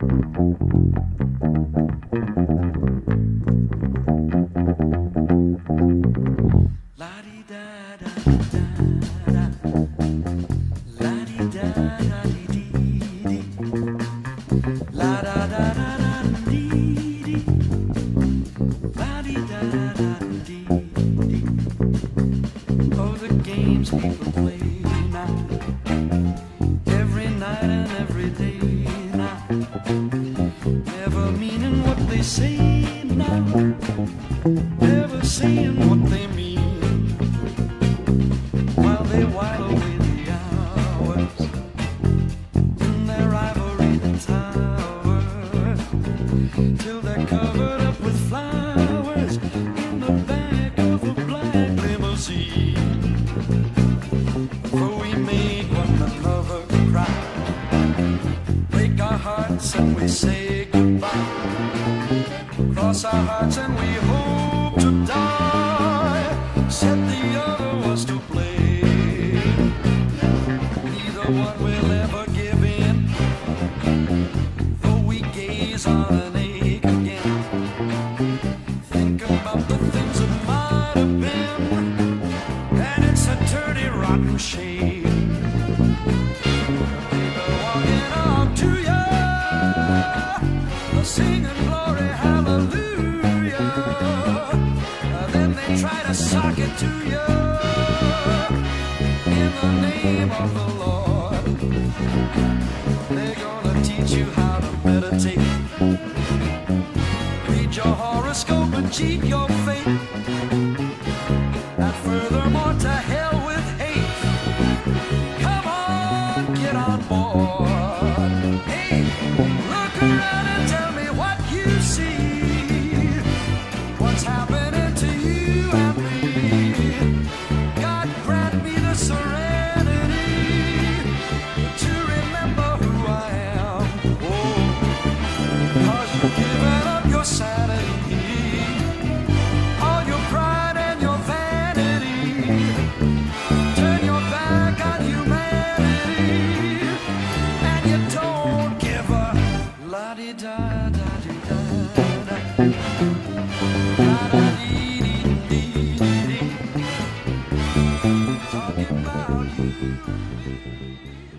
The games people play now. Every night and every day now. Never saying what they mean. While they while away the hours in their ivory. Till they're covered up with flowers in the back of a black limousine. For we one cry, break our hearts and we say. Cross our hearts and we hope to die. Set the other was to blame. Neither one will ever give in. Though we gaze on an ache again. Think about the things that might have been. And it's a dirty, rotten shame. People walking up to you, singing glory, hallelujah. Then they try to sock it to you in the name of the Lord. They're gonna teach you how to meditate. Read your horoscope and cheat your fate. Hey, look around and tell me what you see. talking about you.